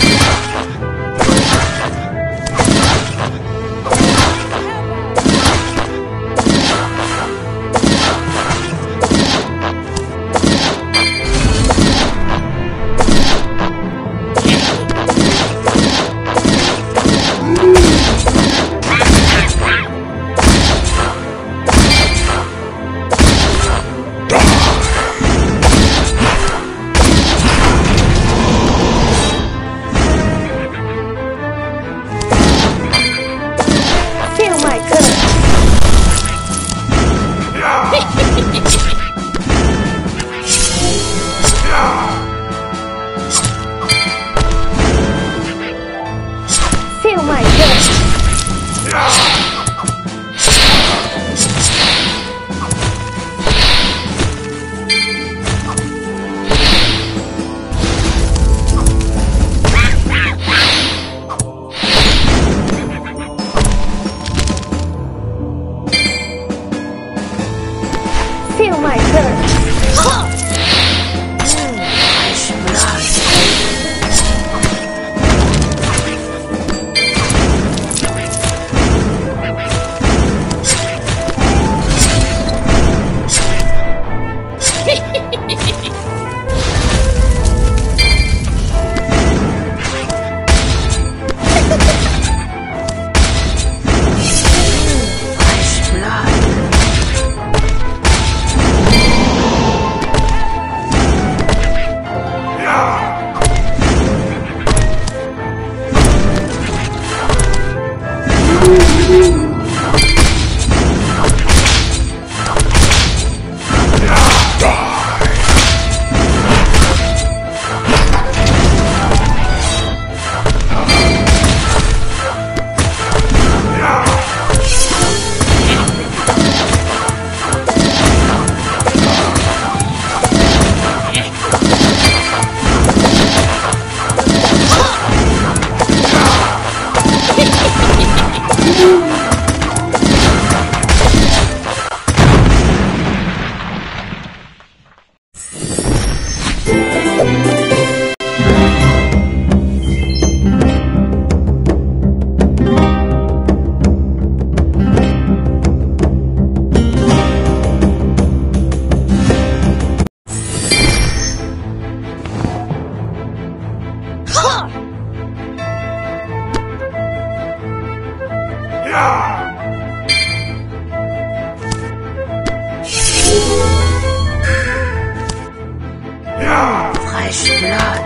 Yeah. Feel my curse. Fresh blood.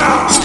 Yeah.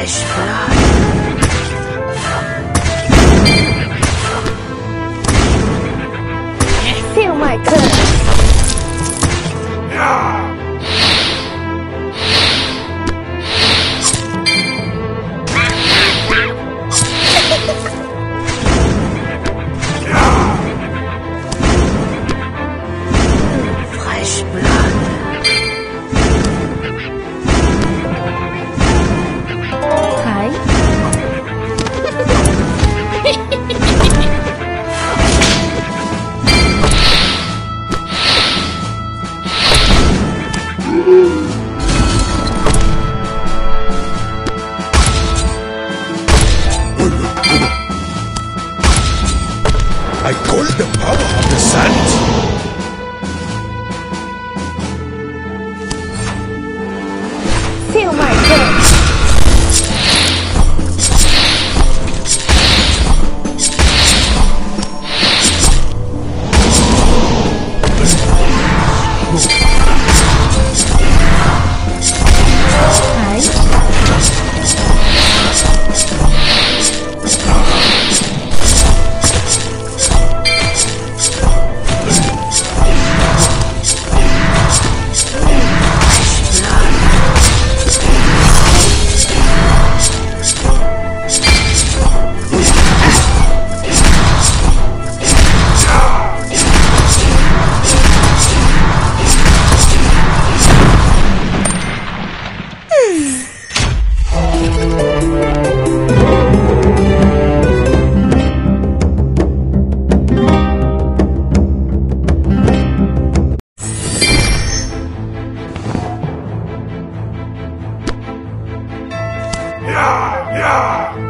flesh fry. Feel my curse. Yeah. I call the power of the sand. Feel